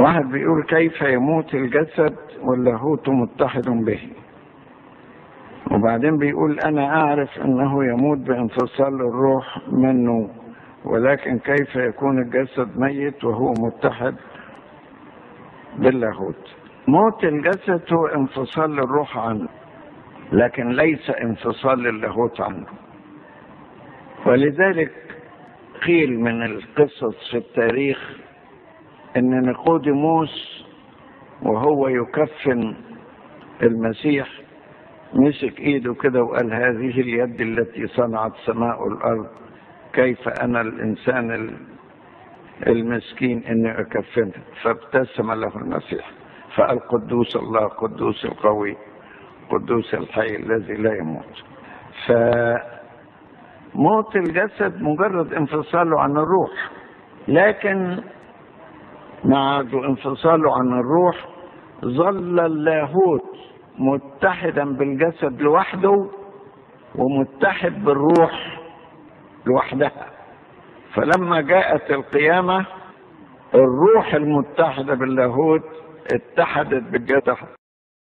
واحد بيقول كيف يموت الجسد واللاهوت متحد به. وبعدين بيقول أنا أعرف أنه يموت بانفصال الروح منه ولكن كيف يكون الجسد ميت وهو متحد باللاهوت؟ موت الجسد هو انفصال الروح عنه لكن ليس انفصال اللاهوت عنه. ولذلك قيل من القصص في التاريخ إن نيقوديموس وهو يكفن المسيح مسك إيده كده وقال هذه اليد التي صنعت سماء الأرض كيف أنا الإنسان المسكين إني أكفنه؟ فابتسم له المسيح فقال قدوس الله قدوس القوي قدوس الحي الذي لا يموت. فموت الجسد مجرد انفصاله عن الروح لكن مع انفصاله عن الروح ظل اللاهوت متحدا بالجسد لوحده ومتحد بالروح لوحدها. فلما جاءت القيامة الروح المتحدة باللاهوت اتحدت بالجسد